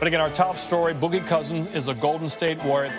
But again, our top story Boogie Cousins is a Golden State Warrior.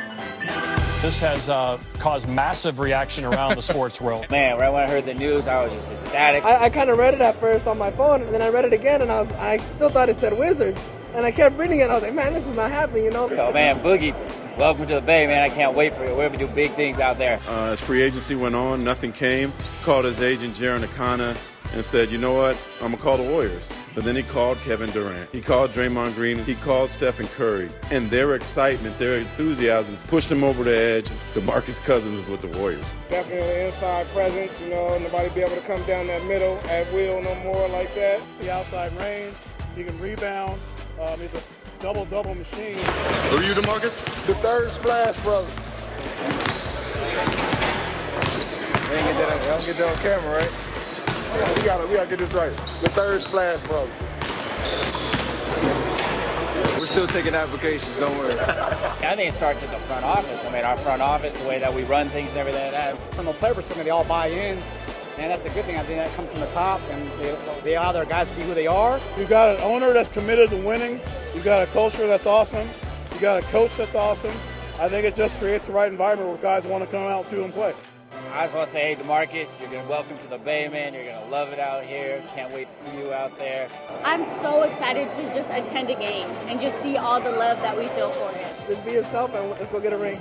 This has uh, caused massive reaction around the sports world. Man, right when I heard the news, I was just ecstatic. I, I kind of read it at first on my phone, and then I read it again, and I was I still thought it said Wizards, and I kept reading it. and I was like, man, this is not happening, you know. So, man, Boogie, welcome to the Bay, man. I can't wait for you. We're gonna do big things out there. Uh, as free agency went on, nothing came. Called his agent Jarinn Akana and said, you know what, I'm gonna call the Warriors. But then he called Kevin Durant. He called Draymond Green. He called Stephen Curry. And their excitement, their enthusiasm pushed them over the edge. DeMarcus Cousins is with the Warriors. Definitely inside presence, you know, nobody be able to come down that middle at will no more like that. The outside range, he can rebound. Um, he's a double-double machine. Who are you, DeMarcus? The third splash, brother. They ain't get that on, don't get that on camera, right? Yeah, we gotta, we gotta get this right. The third splash, bro. We're still taking applications, don't worry. I think it starts at the front office. I mean, our front office, the way that we run things and everything like that. From a player perspective, they all buy in, and that's a good thing. I think that comes from the top, and they, they allow their guys to be who they are. You've got an owner that's committed to winning. You've got a culture that's awesome. You've got a coach that's awesome. I think it just creates the right environment where guys want to come out to and play. I just want to say, hey, DeMarcus, you're going to welcome to the Bay, man. You're going to love it out here. Can't wait to see you out there. I'm so excited to just attend a game and just see all the love that we feel for it. Just be yourself and let's go get a ring.